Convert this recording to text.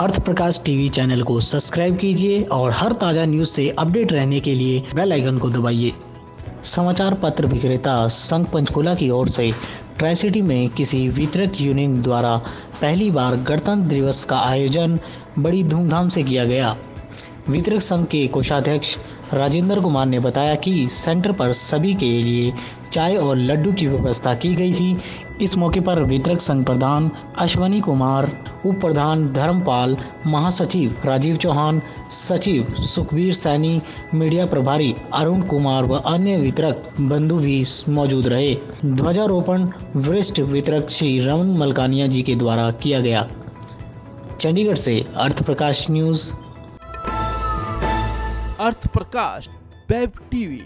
अर्थ Prakash TV channel को subscribe कीजिए और हर ताज़ा न्यूज़ से अपडेट रहने के लिए बेल आइकन को दबाइए। समाचार पत्र विक्रेता संघ पंचकुला की ओर से ट्राइसिटी में किसी वितरक यूनियन द्वारा पहली बार गणतंत्र दिवस का आयोजन बड़ी धूमधाम से किया गया। वितरक संघ के कोषाध्यक्ष राजेंद्र कुमार ने बताया कि सेंटर पर सभी के लिए चाय और लड्डू की व्यवस्था की गई थी। इस मौके पर वितरक संघ प्रधान अश्वनी कुमार, उप प्रधान धर्मपाल, महासचिव राजीव चौहान, सचिव सुखबीर सैनी, मीडिया प्रभारी अरुण कुमार व अन्य वितरक बंधु भी मौजूद रहे। ध्वजारोपण वरिष्ठ वितरक श्री रमन मलकानिया जी के द्वारा किया गया। चंडीगढ़ से Arth Prakash news Arth Prakash web TV.